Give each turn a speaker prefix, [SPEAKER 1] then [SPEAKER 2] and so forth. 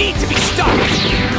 [SPEAKER 1] Need to be stopped!